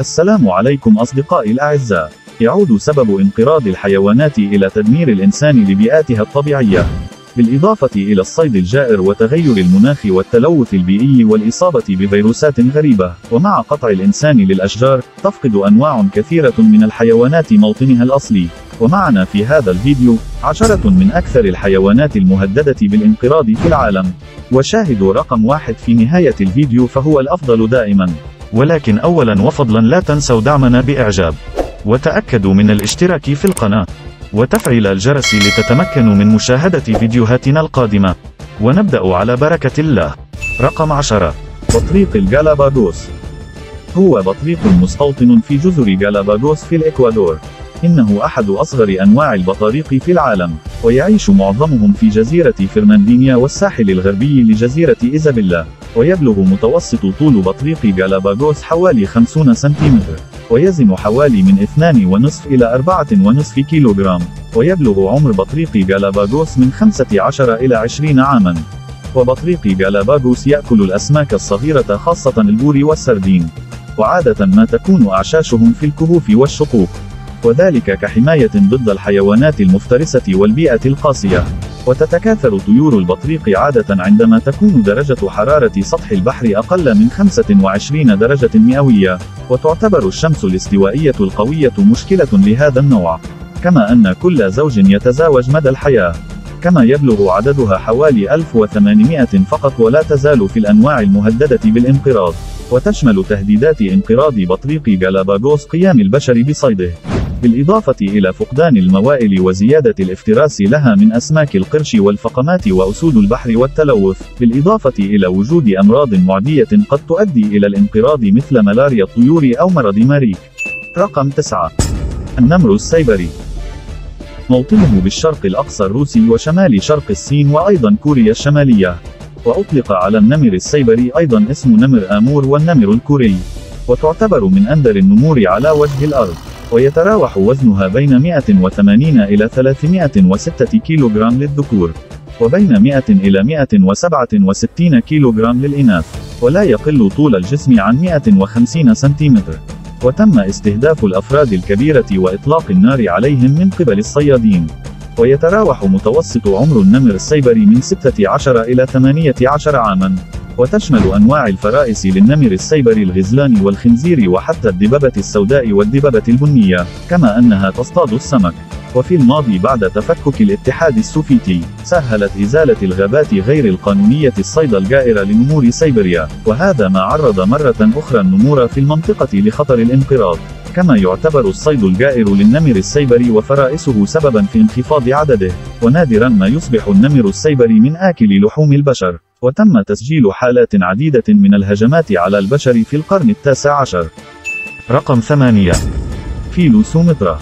السلام عليكم أصدقائي الأعزاء. يعود سبب انقراض الحيوانات إلى تدمير الإنسان لبيئاتها الطبيعية. بالإضافة إلى الصيد الجائر وتغير المناخ والتلوث البيئي والإصابة بفيروسات غريبة، ومع قطع الإنسان للأشجار، تفقد أنواع كثيرة من الحيوانات موطنها الأصلي. ومعنا في هذا الفيديو، عشرة من أكثر الحيوانات المهددة بالانقراض في العالم. وشاهدوا رقم واحد في نهاية الفيديو فهو الأفضل دائما. ولكن أولا وفضلا لا تنسوا دعمنا بإعجاب. وتأكدوا من الاشتراك في القناة. وتفعيل الجرس لتتمكنوا من مشاهدة فيديوهاتنا القادمة. ونبدأ على بركة الله. رقم عشرة. بطريق الجالاباغوس. هو بطريق مستوطن في جزر جالاباغوس في الإكوادور. إنه أحد أصغر أنواع البطاريق في العالم. ويعيش معظمهم في جزيرة فرناندينيا والساحل الغربي لجزيرة إيزابيلا. ويبلغ متوسط طول بطريق جالاباغوس حوالي 50 سنتيمتر ويزن حوالي من 2.5 إلى 4.5 كيلوغرام ويبلغ عمر بطريق جالاباغوس من 15 إلى 20 عاما. وبطريق جالاباغوس يأكل الأسماك الصغيرة خاصة البوري والسردين. وعادة ما تكون أعشاشهم في الكهوف والشقوق. وذلك كحماية ضد الحيوانات المفترسة والبيئة القاسية. وتتكاثر طيور البطريق عادة عندما تكون درجة حرارة سطح البحر أقل من 25 درجة مئوية، وتعتبر الشمس الاستوائية القوية مشكلة لهذا النوع. كما أن كل زوج يتزاوج مدى الحياة. كما يبلغ عددها حوالي 1800 فقط ولا تزال في الأنواع المهددة بالانقراض. وتشمل تهديدات انقراض بطريق جالاباغوس قيام البشر بصيده. بالإضافة إلى فقدان الموائل وزيادة الافتراس لها من أسماك القرش والفقمات وأسود البحر والتلوث، بالإضافة إلى وجود أمراض معدية قد تؤدي إلى الانقراض مثل ملاريا الطيور أو مرض ماريك. رقم 9. النمر السيبري موطنه بالشرق الأقصى الروسي وشمال شرق الصين وأيضا كوريا الشمالية. وأطلق على النمر السيبري أيضا اسم نمر آمور والنمر الكوري. وتعتبر من أندر النمور على وجه الأرض. ويتراوح وزنها بين 180 إلى 306 كيلوغرام للذكور وبين 100 إلى 167 كيلوغرام للإناث ولا يقل طول الجسم عن 150 سنتيمتر. وتم استهداف الأفراد الكبيرة وإطلاق النار عليهم من قبل الصيادين. ويتراوح متوسط عمر النمر السيبري من 16 إلى 18 عامًا. وتشمل أنواع الفرائس للنمر السيبري الغزلان والخنزير وحتى الدببة السوداء والدببة البنية، كما أنها تصطاد السمك. وفي الماضي بعد تفكك الاتحاد السوفيتي، سهلت إزالة الغابات غير القانونية الصيد الجائر لنمور سيبيريا، وهذا ما عرض مرة أخرى النمور في المنطقة لخطر الانقراض. كما يعتبر الصيد الجائر للنمر السيبري وفرائسه سببا في انخفاض عدده، ونادرا ما يصبح النمر السيبري من آكل لحوم البشر. وتم تسجيل حالات عديدة من الهجمات على البشر في القرن التاسع عشر. رقم ثمانية فيل سومترا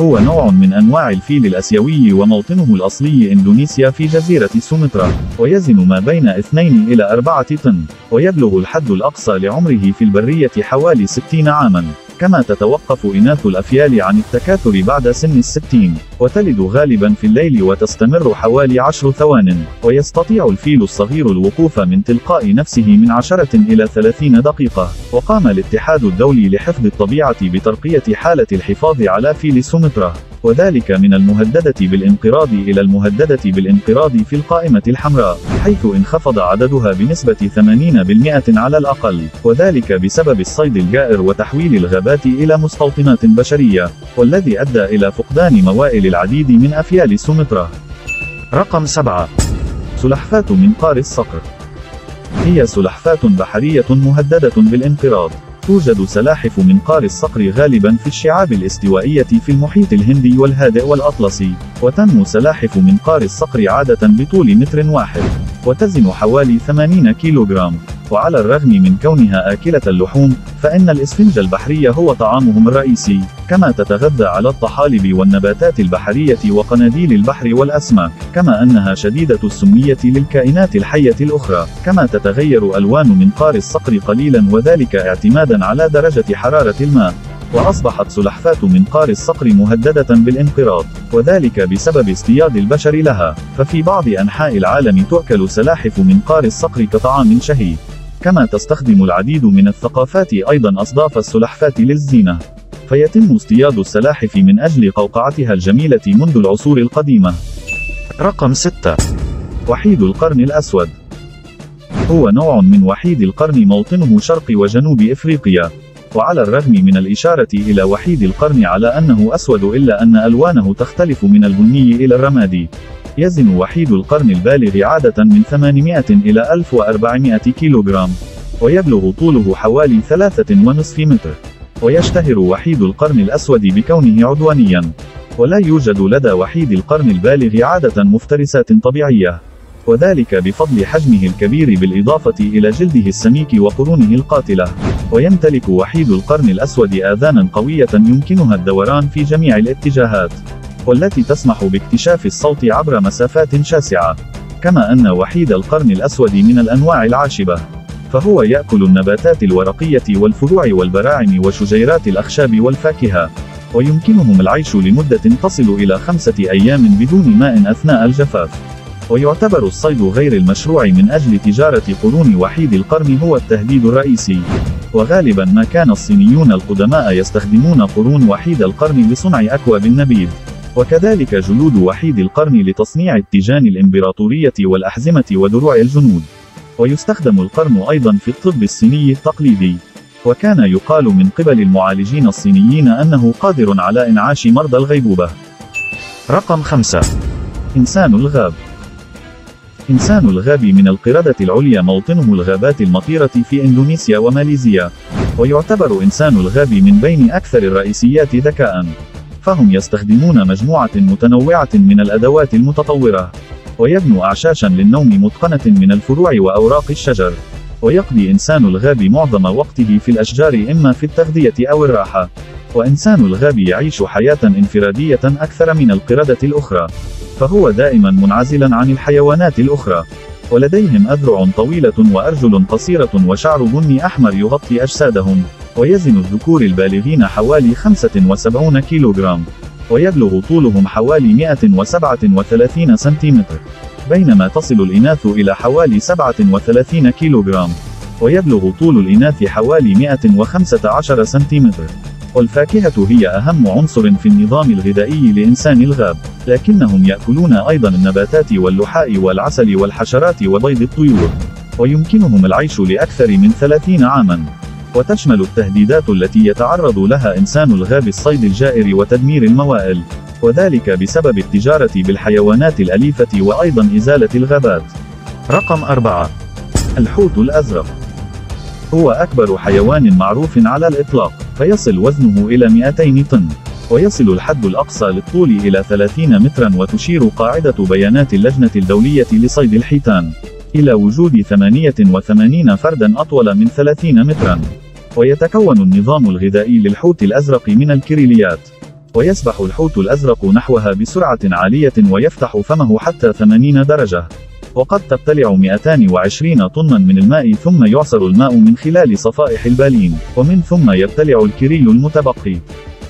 هو نوع من أنواع الفيل الأسيوي وموطنه الأصلي إندونيسيا في جزيرة سومترا، ويزن ما بين 2 إلى 4 طن، ويبلغ الحد الأقصى لعمره في البرية حوالي 60 عامًا. كما تتوقف إناث الأفيال عن التكاثر بعد سن الستين، وتلد غالبا في الليل وتستمر حوالي عشر ثوان، ويستطيع الفيل الصغير الوقوف من تلقاء نفسه من عشرة إلى ثلاثين دقيقة، وقام الاتحاد الدولي لحفظ الطبيعة بترقية حالة الحفاظ على فيل سومترا، وذلك من المهددة بالانقراض إلى المهددة بالانقراض في القائمة الحمراء، حيث انخفض عددها بنسبة 80% على الأقل، وذلك بسبب الصيد الجائر وتحويل الغابات إلى مستوطنات بشرية، والذي أدى إلى فقدان موائل العديد من أفيال سومترا. رقم 7 سلحفاة منقار الصقر. هي سلحفاة بحرية مهددة بالانقراض. توجد سلاحف منقار الصقر غالبا في الشعاب الاستوائية في المحيط الهندي والهادئ والأطلسي، وتنمو سلاحف منقار الصقر عادة بطول متر واحد، وتزن حوالي 80 كيلوغرام، وعلى الرغم من كونها آكلة اللحوم، فإن الإسفنج البحري هو طعامهم الرئيسي، كما تتغذى على الطحالب والنباتات البحرية وقناديل البحر والأسماك، كما أنها شديدة السمية للكائنات الحية الأخرى، كما تتغير ألوان منقار الصقر قليلا وذلك اعتمادا على درجة حرارة الماء. وأصبحت سلحفاة منقار الصقر مهددة بالانقراض، وذلك بسبب اصطياد البشر لها، ففي بعض أنحاء العالم تؤكل سلاحف منقار الصقر كطعام شهي. كما تستخدم العديد من الثقافات أيضا أصداف السلحفاة للزينة. فيتم اصطياد السلاحف من أجل قوقعتها الجميلة منذ العصور القديمة. رقم 6 وحيد القرن الأسود هو نوع من وحيد القرن موطنه شرق وجنوب إفريقيا وعلى الرغم من الإشارة إلى وحيد القرن على أنه أسود إلا أن ألوانه تختلف من البني إلى الرمادي يزن وحيد القرن البالغ عادة من 800 إلى 1400 كيلوغرام ويبلغ طوله حوالي 3.5 متر ويشتهر وحيد القرن الأسود بكونه عدوانيا ولا يوجد لدى وحيد القرن البالغ عادة مفترسات طبيعية وذلك بفضل حجمه الكبير بالإضافة إلى جلده السميك وقرونه القاتلة ويمتلك وحيد القرن الأسود آذانا قوية يمكنها الدوران في جميع الاتجاهات. والتي تسمح باكتشاف الصوت عبر مسافات شاسعة. كما أن وحيد القرن الأسود من الأنواع العاشبة. فهو يأكل النباتات الورقية والفروع والبراعم وشجيرات الأخشاب والفاكهة. ويمكنهم العيش لمدة تصل إلى خمسة أيام بدون ماء أثناء الجفاف. ويعتبر الصيد غير المشروع من أجل تجارة قرون وحيد القرن هو التهديد الرئيسي. وغالبا ما كان الصينيون القدماء يستخدمون قرون وحيد القرن لصنع أكواب النبيذ. وكذلك جلود وحيد القرن لتصنيع التيجان الإمبراطورية والأحزمة ودروع الجنود. ويستخدم القرن أيضا في الطب الصيني التقليدي. وكان يقال من قبل المعالجين الصينيين أنه قادر على إنعاش مرضى الغيبوبة. رقم 5 إنسان الغاب. إنسان الغاب من القردة العليا موطنه الغابات المطيرة في إندونيسيا وماليزيا. ويعتبر إنسان الغاب من بين أكثر الرئيسيات ذكاء. فهم يستخدمون مجموعة متنوعة من الأدوات المتطورة. ويبنوا أعشاشا للنوم متقنة من الفروع وأوراق الشجر. ويقضي إنسان الغاب معظم وقته في الأشجار إما في التغذية أو الراحة. وإنسان الغاب يعيش حياة انفرادية أكثر من القردة الأخرى. فهو دائما منعزلا عن الحيوانات الأخرى. ولديهم أذرع طويلة وأرجل قصيرة وشعر بني أحمر يغطي أجسادهم. ويزن الذكور البالغين حوالي 75 كيلوغرام. ويبلغ طولهم حوالي 137 سنتيمتر. بينما تصل الإناث إلى حوالي 37 كيلوغرام. ويبلغ طول الإناث حوالي 115 سنتيمتر. والفاكهة هي أهم عنصر في النظام الغذائي لإنسان الغاب، لكنهم يأكلون أيضا النباتات واللحاء والعسل والحشرات وبيض الطيور. ويمكنهم العيش لأكثر من 30 عاما. وتشمل التهديدات التي يتعرض لها إنسان الغاب الصيد الجائر وتدمير الموائل. وذلك بسبب التجارة بالحيوانات الأليفة وأيضا إزالة الغابات. رقم 4 الحوت الأزرق هو أكبر حيوان معروف على الإطلاق، فيصل وزنه إلى 200 طن. ويصل الحد الأقصى للطول إلى 30 مترا وتشير قاعدة بيانات اللجنة الدولية لصيد الحيتان إلى وجود 88 فردا أطول من 30 مترا. ويتكون النظام الغذائي للحوت الأزرق من الكريليات. ويسبح الحوت الأزرق نحوها بسرعة عالية ويفتح فمه حتى 80 درجة. وقد تبتلع 220 طنا من الماء ثم يعصر الماء من خلال صفائح البالين، ومن ثم يبتلع الكريل المتبقي.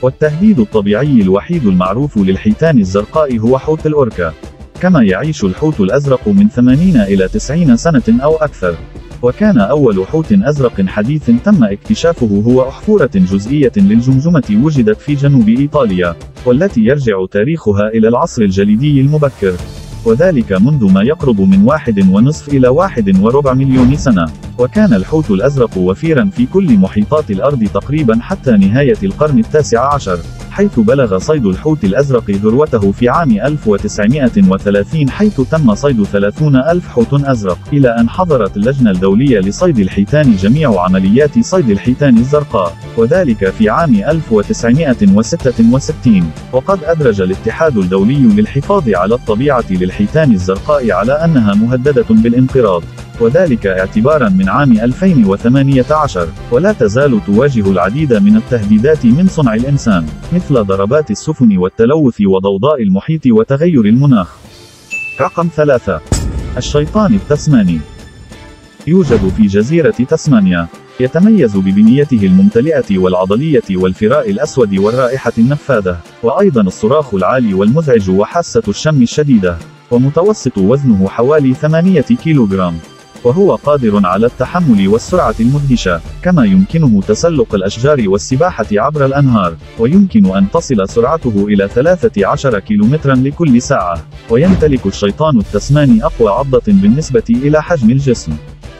والتهديد الطبيعي الوحيد المعروف للحيتان الزرقاء هو حوت الأوركا. كما يعيش الحوت الأزرق من 80 إلى 90 سنة أو أكثر. وكان أول حوت أزرق حديث تم اكتشافه هو أحفورة جزئية للجمجمة وجدت في جنوب إيطاليا، والتي يرجع تاريخها إلى العصر الجليدي المبكر. وذلك منذ ما يقرب من واحد ونصف إلى واحد وربع مليون سنة وكان الحوت الأزرق وفيرا في كل محيطات الأرض تقريبا حتى نهاية القرن التاسع عشر حيث بلغ صيد الحوت الأزرق ذروته في عام 1930 حيث تم صيد 30 ألف حوت أزرق إلى أن حضرت اللجنة الدولية لصيد الحيتان جميع عمليات صيد الحيتان الزرقاء وذلك في عام 1966 وقد أدرج الاتحاد الدولي للحفاظ على الطبيعة للحيتان الزرقاء على أنها مهددة بالانقراض وذلك اعتبارا من عام 2018 ولا تزال تواجه العديد من التهديدات من صنع الإنسان مثل ضربات السفن والتلوث وضوضاء المحيط وتغير المناخ. رقم 3 الشيطان التسماني. يوجد في جزيرة تسمانيا. يتميز ببنيته الممتلئة والعضلية والفراء الأسود والرائحة النفاذة وأيضا الصراخ العالي والمزعج وحاسة الشم الشديدة ومتوسط وزنه حوالي 8 كيلوغرام. وهو قادر على التحمل والسرعة المدهشة، كما يمكنه تسلق الأشجار والسباحة عبر الأنهار، ويمكن أن تصل سرعته إلى 13 كيلومترا لكل ساعة، ويمتلك الشيطان التسماني أقوى عضة بالنسبة إلى حجم الجسم.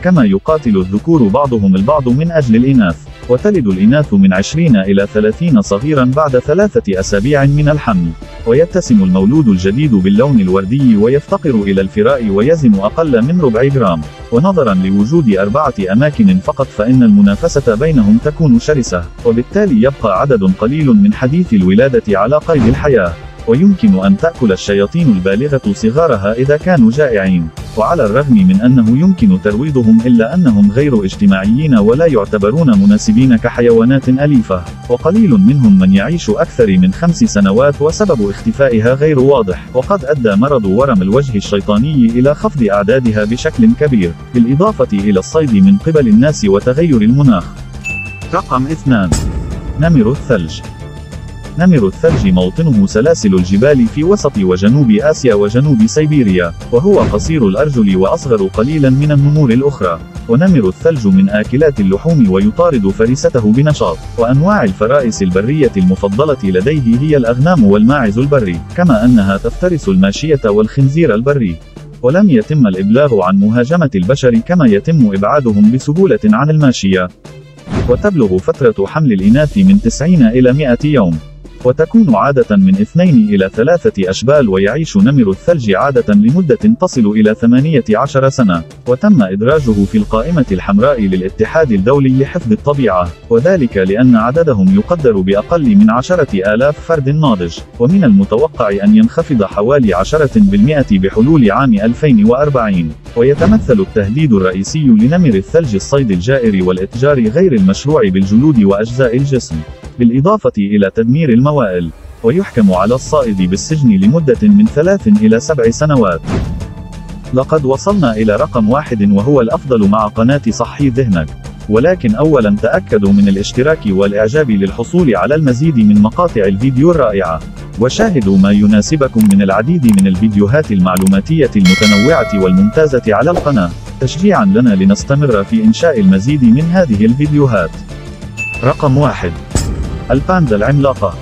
كما يقاتل الذكور بعضهم البعض من أجل الإناث، وتلد الإناث من 20 إلى 30 صغيرا بعد ثلاثة أسابيع من الحمل، ويتسم المولود الجديد باللون الوردي ويفتقر إلى الفراء ويزن أقل من ربع جرام، ونظرا لوجود أربعة أماكن فقط فإن المنافسة بينهم تكون شرسة، وبالتالي يبقى عدد قليل من حديث الولادة على قيد الحياة. ويمكن أن تأكل الشياطين البالغة صغارها إذا كانوا جائعين، وعلى الرغم من أنه يمكن ترويضهم إلا أنهم غير اجتماعيين ولا يعتبرون مناسبين كحيوانات أليفة، وقليل منهم من يعيش أكثر من خمس سنوات وسبب اختفائها غير واضح، وقد أدى مرض ورم الوجه الشيطاني إلى خفض أعدادها بشكل كبير، بالإضافة إلى الصيد من قبل الناس وتغير المناخ. رقم 2 نمر الثلج. نمر الثلج موطنه سلاسل الجبال في وسط وجنوب آسيا وجنوب سيبيريا، وهو قصير الأرجل وأصغر قليلا من النمور الأخرى. ونمر الثلج من آكلات اللحوم ويطارد فريسته بنشاط، وأنواع الفرائس البرية المفضلة لديه هي الأغنام والماعز البري، كما أنها تفترس الماشية والخنزير البري. ولم يتم الإبلاغ عن مهاجمة البشر كما يتم إبعادهم بسهولة عن الماشية. وتبلغ فترة حمل الإناث من 90 إلى 100 يوم. وتكون عادة من اثنين إلى ثلاثة أشبال ويعيش نمر الثلج عادة لمدة تصل إلى 18 سنة، وتم إدراجه في القائمة الحمراء للاتحاد الدولي لحفظ الطبيعة، وذلك لأن عددهم يقدر بأقل من عشرة آلاف فرد ناضج، ومن المتوقع أن ينخفض حوالي 10% بحلول عام 2040. ويتمثل التهديد الرئيسي لنمر الثلج الصيد الجائر والإتجار غير المشروع بالجلود وأجزاء الجسم. بالإضافة إلى تدمير الموائل. ويحكم على الصائد بالسجن لمدة من ثلاث إلى سبع سنوات. لقد وصلنا إلى رقم واحد وهو الأفضل مع قناة صحي ذهنك. ولكن أولا تأكدوا من الاشتراك والإعجاب للحصول على المزيد من مقاطع الفيديو الرائعة. وشاهدوا ما يناسبكم من العديد من الفيديوهات المعلوماتية المتنوعة والممتازة على القناة. تشجيعا لنا لنستمر في إنشاء المزيد من هذه الفيديوهات. رقم واحد الباندا العملاقة.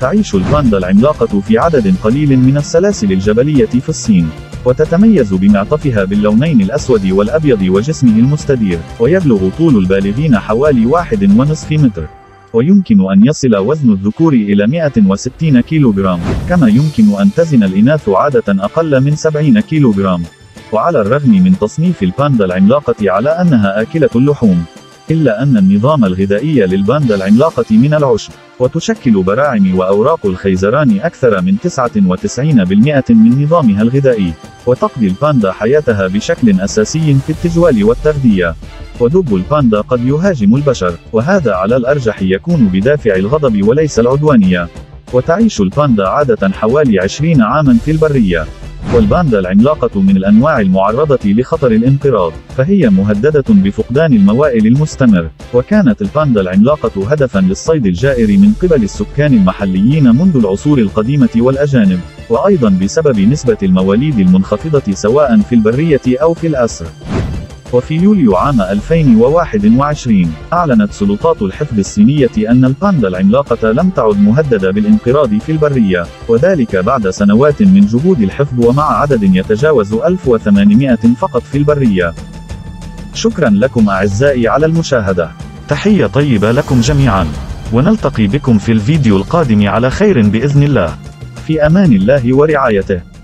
تعيش الباندا العملاقة في عدد قليل من السلاسل الجبلية في الصين وتتميز بمعطفها باللونين الأسود والأبيض وجسمه المستدير ويبلغ طول البالغين حوالي واحد ونصف متر. ويمكن أن يصل وزن الذكور إلى 160 كيلوغرام كما يمكن أن تزن الإناث عادة أقل من 70 كيلوغرام. وعلى الرغم من تصنيف الباندا العملاقة على أنها آكلة اللحوم إلا أن النظام الغذائي للباندا العملاقة من العشب، وتشكل براعم وأوراق الخيزران أكثر من 99% من نظامها الغذائي، وتقضي الباندا حياتها بشكل أساسي في التجوال والتغذية. ودب الباندا قد يهاجم البشر، وهذا على الأرجح يكون بدافع الغضب وليس العدوانية. وتعيش الباندا عادة حوالي 20 عاما في البرية. والباندا العملاقة من الأنواع المعرضة لخطر الانقراض، فهي مهددة بفقدان الموائل المستمر، وكانت الباندا العملاقة هدفا للصيد الجائر من قبل السكان المحليين منذ العصور القديمة والأجانب، وأيضا بسبب نسبة المواليد المنخفضة سواء في البرية أو في الأسر. وفي يوليو عام 2021 أعلنت سلطات الحفظ الصينية أن الباندا العملاقة لم تعد مهددة بالانقراض في البرية وذلك بعد سنوات من جهود الحفظ ومع عدد يتجاوز 1800 فقط في البرية. شكرا لكم أعزائي على المشاهدة. تحية طيبة لكم جميعا. ونلتقي بكم في الفيديو القادم على خير بإذن الله. في أمان الله ورعايته.